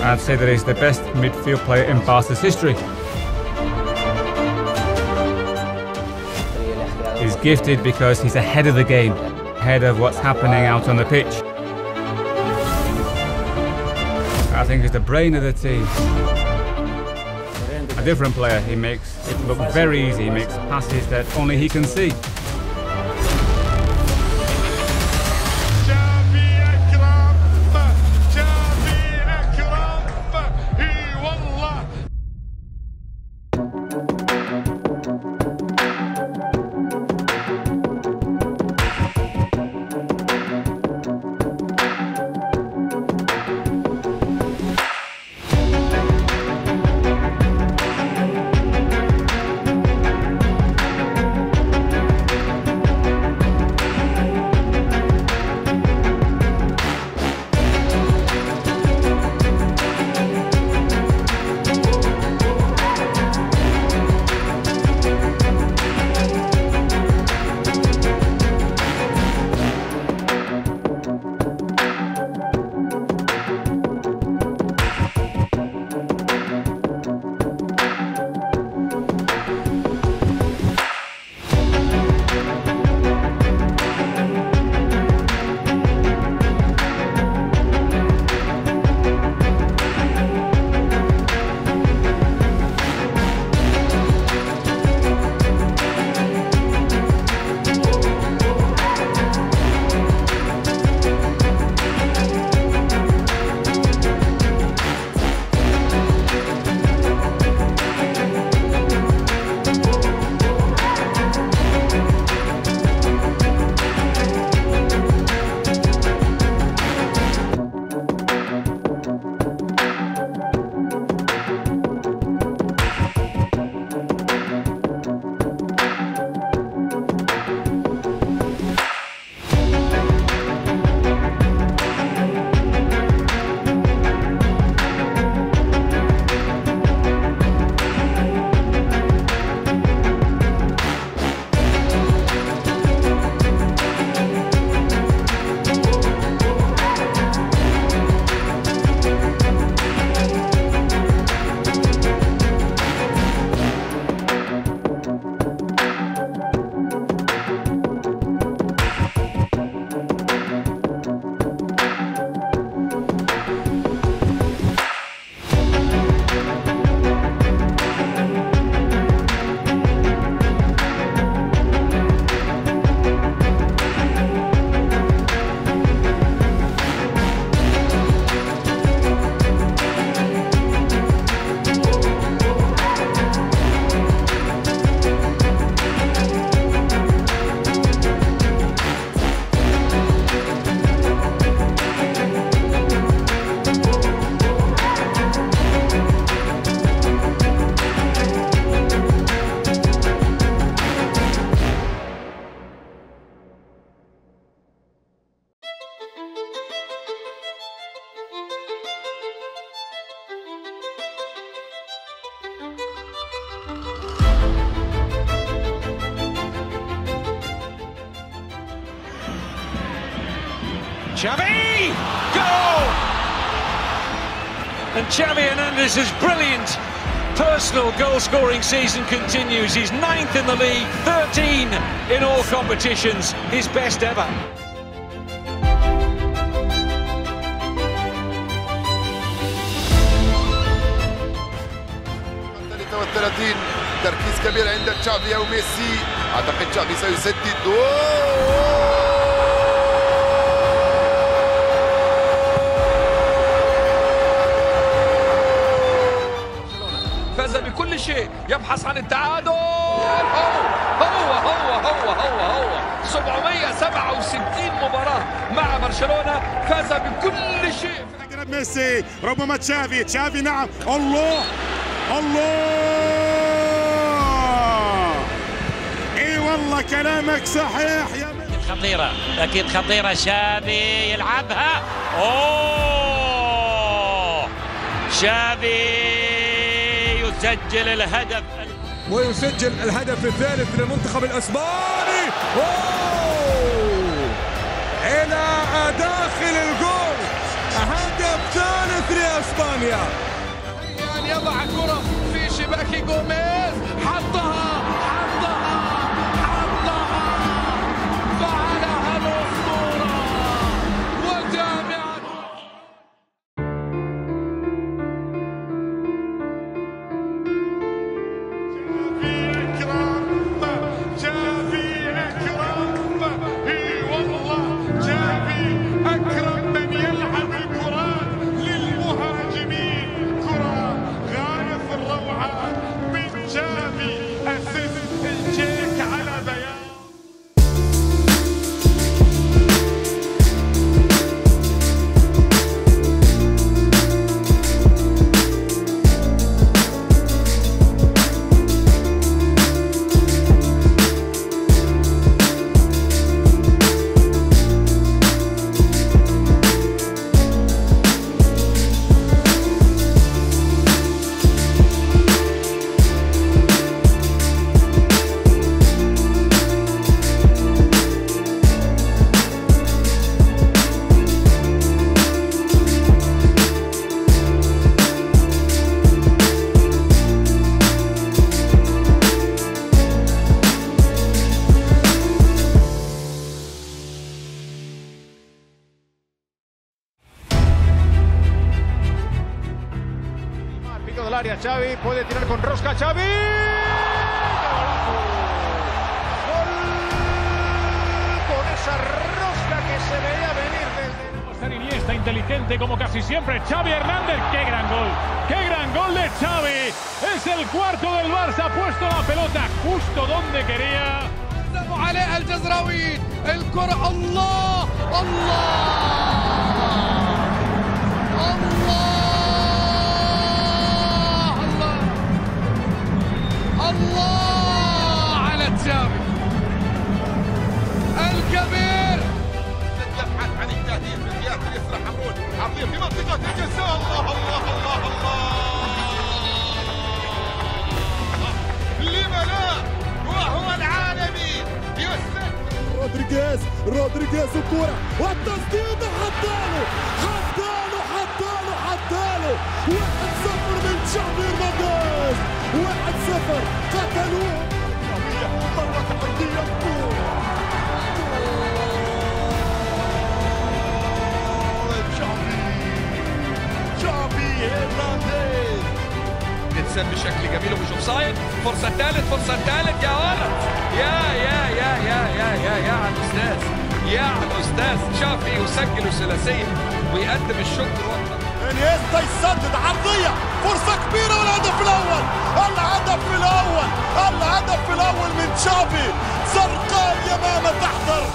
I'd say that he's the best midfield player in Barca's history. He's gifted because he's ahead of the game, ahead of what's happening out on the pitch. I think he's the brain of the team. Different player, he makes it look very easy, he makes passes that only he can see. Xavi! Goal! And Xavi Hernandez's brilliant personal goal-scoring season continues. He's ninth in the league, 13 in all competitions, his best ever. الثالثة والثلاثين تركيز كبير عند تشافي أو ميسي أعتقد تشافي سيسدد شيء يبحث عن التعادل. هو هو هو هو هو هو. 767 مباراة مع برشلونة. فاز بكل شيء. ميسي؟ ربما تشافي. تشافي نعم. الله الله! إي والله كلامك صحيح يا خطيرة. أكيد خطيرة. شافي يلعبها. أوه! شافي يسجل الهدف ويسجل الهدف الثالث للمنتخب الأسباني. أوه! إلى داخل الجول. هدف ثالث لأسبانيا. أن يضع كرة في شباك جوميز. Xavi puede tirar con rosca, Xavi. ¡Gol! Con esa rosca que se veía venir desde... Ser Iniesta inteligente como casi siempre. Xavi Hernández, qué gran gol. Qué gran gol de Xavi. Es el cuarto del Barça. Ha puesto la pelota justo donde quería. علاء الجزراوي الكرة الله الله عرضيه في منطقه الجزاء الله الله الله الله لما لا وهو العالمي يسجل رودريجيز رودريجيز الكرة والتسديدة حطاله حطاله حطاله حطاله. واحد صفر من شافي هرنانديز واحد صفر قتلوه. مرة أرضية بتسد بشكل جميل ومش اوفسايد فرصة ثالث فرصة ثالث يا ولد! يا يا يا يا يا يا يا على الأستاذ يا على الأستاذ شافي يسجل ثلاثية ويقدم الشكر إنيستا يسدد عرضية! فرصة كبيرة والهدف الأول! الهدف الأول! الهدف الأول من شافي زرقاء اليمامة تحضر!